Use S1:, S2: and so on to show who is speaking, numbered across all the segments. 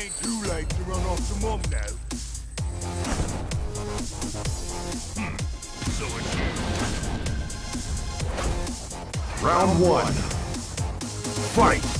S1: ain't too late to run off to mum now. Hmm. So it's
S2: Round one. Fight!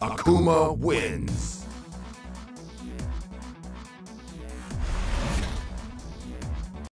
S2: Akuma wins.